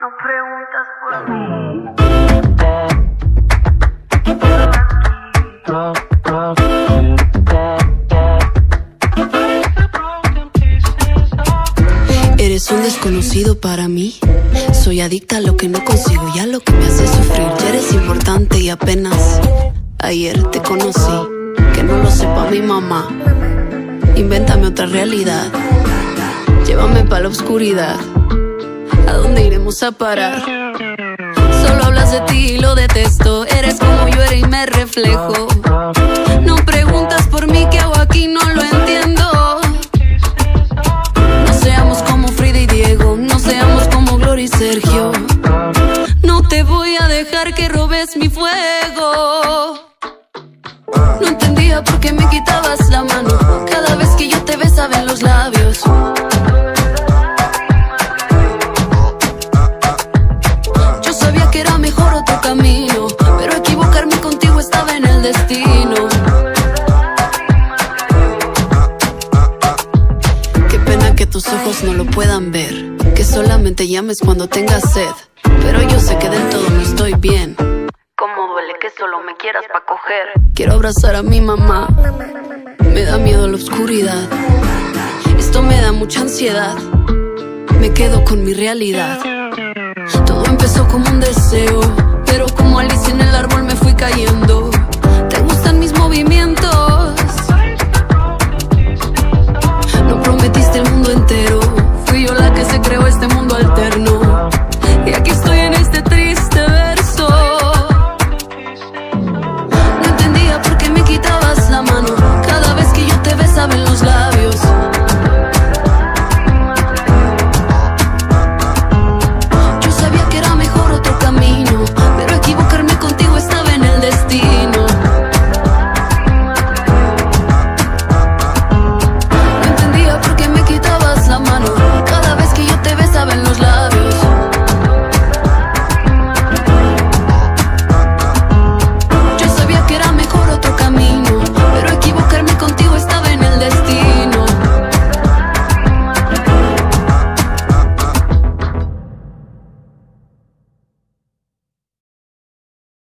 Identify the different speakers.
Speaker 1: No preguntas por mí.
Speaker 2: Eres un desconocido para mí. Soy adicta a lo que no consigo y a lo que me hace sufrir. Ya eres importante y apenas ayer te conocí. Que no lo sepa mi mamá. Invéntame otra realidad. Llévame para la oscuridad. ¿A dónde iremos a parar? Solo hablas de ti y lo detesto. Eres como yo era y me reflejo. No preguntas por mí, ¿qué hago aquí? No lo entiendo. No seamos como Frida y Diego. No seamos como Gloria y Sergio. No te voy a dejar que robes mi fuego. No entendía por qué me quitabas la mano. Cada vez que yo te besaba en los labios. Camino, pero equivocarme contigo estaba en el destino. Qué pena que tus ojos no lo puedan ver, que solamente llames cuando tengas sed, pero yo sé que del todo no estoy bien. Cómo duele que solo me quieras pa' coger. Quiero abrazar a mi mamá, me da miedo la oscuridad. Esto me da mucha ansiedad, me quedo con mi realidad. Todo empezó como un deseo,